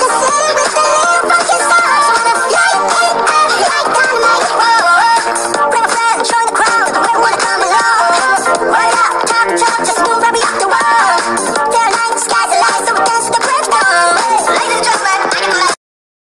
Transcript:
like a